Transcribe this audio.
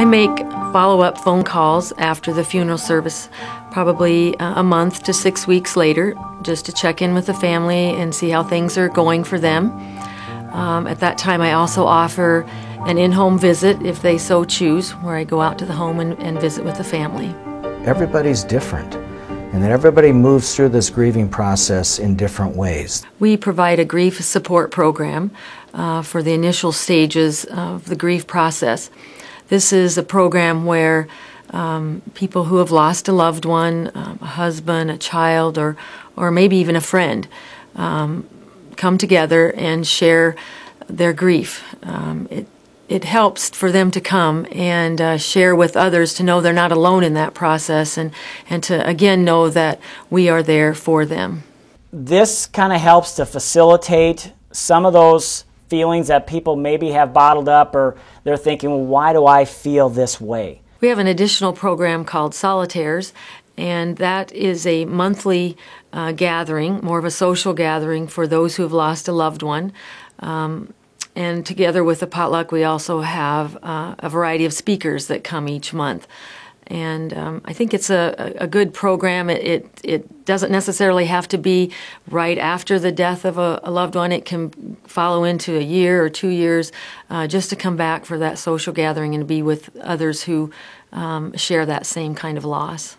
I make follow up phone calls after the funeral service, probably uh, a month to six weeks later, just to check in with the family and see how things are going for them. Um, at that time, I also offer an in home visit if they so choose, where I go out to the home and, and visit with the family. Everybody's different and that everybody moves through this grieving process in different ways. We provide a grief support program uh, for the initial stages of the grief process. This is a program where um, people who have lost a loved one, um, a husband, a child, or, or maybe even a friend, um, come together and share their grief. Um, it, it helps for them to come and uh, share with others to know they're not alone in that process and, and to again know that we are there for them. This kind of helps to facilitate some of those feelings that people maybe have bottled up or they're thinking, well, why do I feel this way? We have an additional program called Solitaires, and that is a monthly uh, gathering, more of a social gathering for those who have lost a loved one. Um, and together with the potluck, we also have uh, a variety of speakers that come each month. And um, I think it's a, a good program. It, it, it, doesn't necessarily have to be right after the death of a, a loved one. It can follow into a year or two years uh, just to come back for that social gathering and be with others who um, share that same kind of loss.